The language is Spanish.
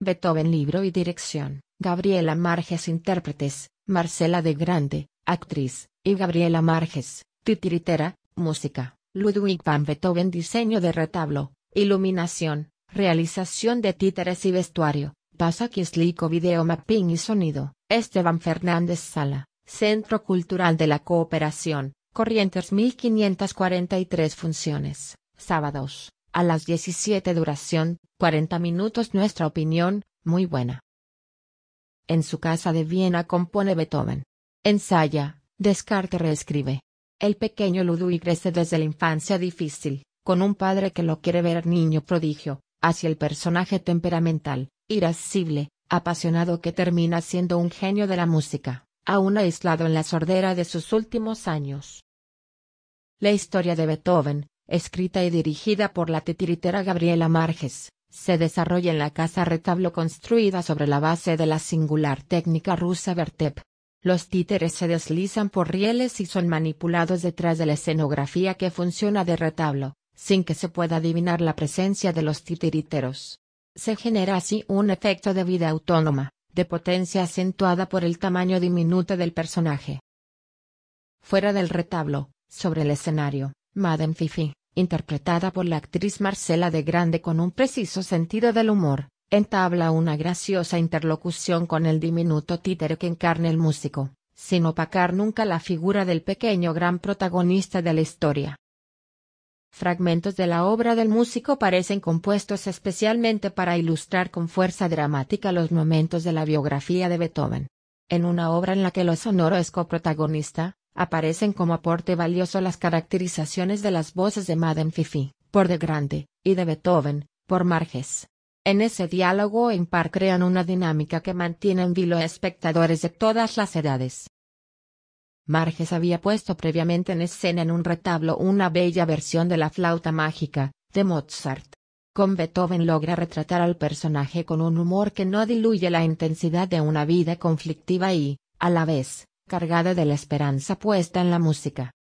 Beethoven Libro y dirección, Gabriela Marges Intérpretes, Marcela de Grande, actriz, y Gabriela Marges, titiritera, música, Ludwig van Beethoven Diseño de retablo, iluminación, realización de títeres y vestuario, Pasa Kisliko Video Mapping y Sonido, Esteban Fernández Sala, Centro Cultural de la Cooperación, Corrientes 1543 funciones, sábados, a las 17 duración, 40 minutos Nuestra opinión, muy buena. En su casa de Viena compone Beethoven. Ensaya, descarte reescribe. El pequeño Ludwig crece desde la infancia difícil, con un padre que lo quiere ver niño prodigio, hacia el personaje temperamental, irascible, apasionado que termina siendo un genio de la música, aún aislado en la sordera de sus últimos años. La historia de Beethoven, escrita y dirigida por la titiritera Gabriela Marges, se desarrolla en la casa retablo construida sobre la base de la singular técnica rusa Vertep. Los títeres se deslizan por rieles y son manipulados detrás de la escenografía que funciona de retablo, sin que se pueda adivinar la presencia de los titiriteros. Se genera así un efecto de vida autónoma, de potencia acentuada por el tamaño diminuto del personaje. Fuera del retablo, sobre el escenario, Madame Fifi, interpretada por la actriz Marcela de Grande con un preciso sentido del humor, entabla una graciosa interlocución con el diminuto títere que encarna el músico, sin opacar nunca la figura del pequeño gran protagonista de la historia. Fragmentos de la obra del músico parecen compuestos especialmente para ilustrar con fuerza dramática los momentos de la biografía de Beethoven. En una obra en la que lo sonoro es coprotagonista, aparecen como aporte valioso las caracterizaciones de las voces de Madame Fifi, por de Grande, y de Beethoven, por Marges. En ese diálogo en par crean una dinámica que mantiene en vilo a espectadores de todas las edades. Marges había puesto previamente en escena en un retablo una bella versión de la flauta mágica, de Mozart. Con Beethoven logra retratar al personaje con un humor que no diluye la intensidad de una vida conflictiva y, a la vez, cargada de la esperanza puesta en la música.